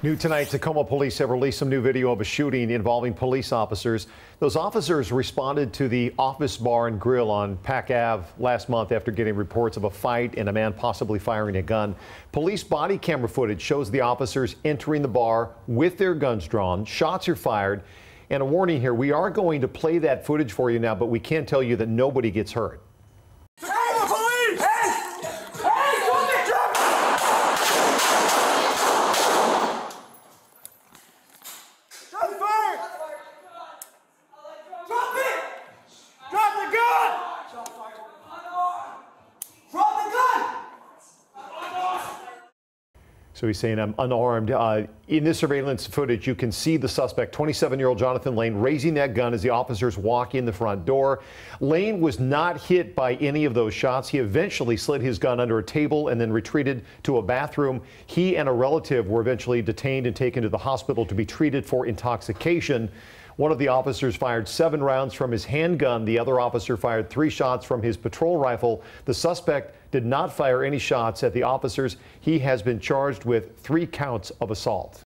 New tonight, Tacoma police have released some new video of a shooting involving police officers. Those officers responded to the office bar and grill on Pac Ave last month after getting reports of a fight and a man possibly firing a gun. Police body camera footage shows the officers entering the bar with their guns drawn. Shots are fired. And a warning here, we are going to play that footage for you now, but we can't tell you that nobody gets hurt. 둘 So he's saying I'm unarmed. Uh, in this surveillance footage, you can see the suspect, 27-year-old Jonathan Lane, raising that gun as the officers walk in the front door. Lane was not hit by any of those shots. He eventually slid his gun under a table and then retreated to a bathroom. He and a relative were eventually detained and taken to the hospital to be treated for intoxication. One of the officers fired seven rounds from his handgun. The other officer fired three shots from his patrol rifle. The suspect did not fire any shots at the officers. He has been charged with three counts of assault.